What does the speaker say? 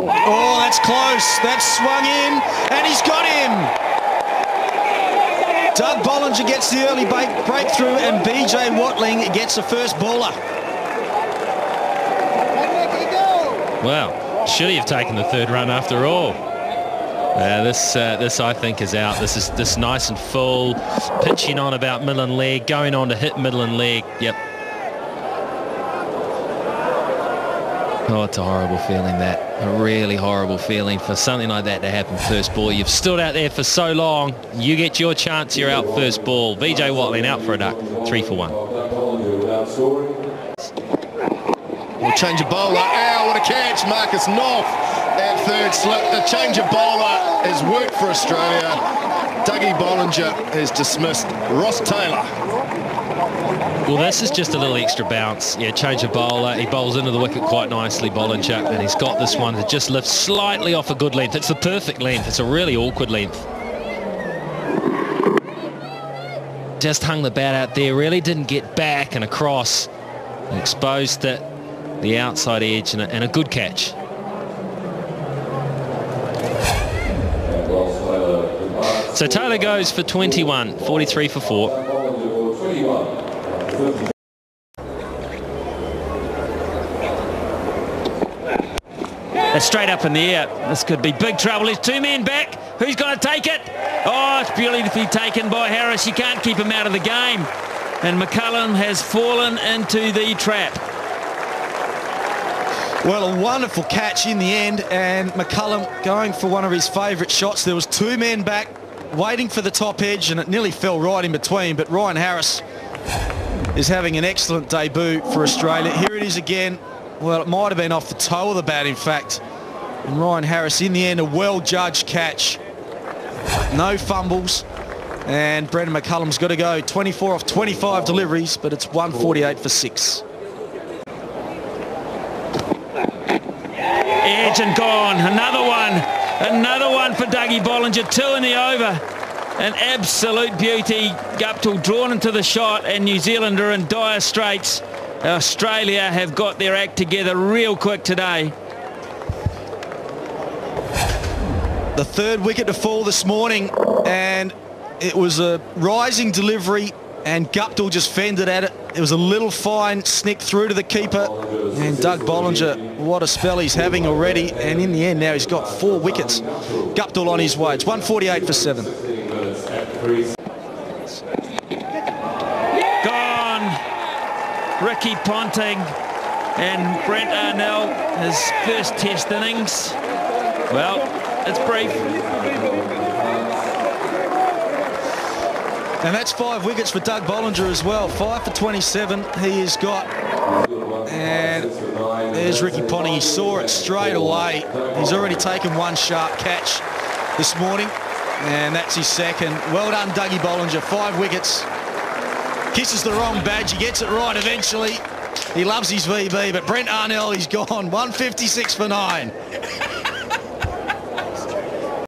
Oh, that's close. That's swung in, and he's got him. Doug Bollinger gets the early breakthrough, and BJ Watling gets the first baller. Well, should he have taken the third run after all? Uh, this, uh, this I think is out. This is this nice and full, pitching on about middle and leg, going on to hit middle and leg. Yep. Oh, it's a horrible feeling that. A really horrible feeling for something like that to happen first ball. You've stood out there for so long. You get your chance, you're out first ball. BJ Watling out for a duck. Three for one. We'll change a bowler. Ow, what a catch. Marcus North at third slip. The change of bowler has worked for Australia. Dougie Bollinger has dismissed Ross Taylor. Well, this is just a little extra bounce. Yeah, change of bowler. He bowls into the wicket quite nicely, Bollinger, and he's got this one to just lifts slightly off a good length. It's the perfect length. It's a really awkward length. Just hung the bat out there. Really didn't get back and across. Exposed it the outside edge and a, and a good catch. So Taylor goes for 21, 43 for 4. That's straight up in the air. This could be big trouble. There's two men back. Who's going to take it? Oh, it's beautifully taken by Harris. You can't keep him out of the game. And McCullum has fallen into the trap. Well, a wonderful catch in the end, and McCullum going for one of his favourite shots. There was two men back waiting for the top edge, and it nearly fell right in between, but Ryan Harris is having an excellent debut for Australia. Here it is again. Well, it might have been off the toe of the bat, in fact. And Ryan Harris, in the end, a well-judged catch. No fumbles. And Brendan McCullum's got to go 24 off 25 deliveries, but it's 148 for six. Edge and gone. Another one. Another one for Dougie Bollinger. Two in the over. An absolute beauty. Guptill drawn into the shot and New Zealand are in dire straits. Australia have got their act together real quick today. The third wicket to fall this morning and it was a rising delivery and Guptill just fended at it. It was a little fine snick through to the keeper. And Doug Bollinger, what a spell he's having already. And in the end now he's got four wickets. Guptill on his way. It's 148 for seven. Gone. Ricky Ponting and Brent Arnel, his first test innings. Well, it's brief. And that's five wickets for Doug Bollinger as well. Five for 27 he has got. And there's Ricky Ponting. He saw it straight away. He's already taken one sharp catch this morning. And that's his second. Well done, Dougie Bollinger. Five wickets. Kisses the wrong badge. He gets it right eventually. He loves his VB, but Brent Arnel, he's gone. 156 for nine.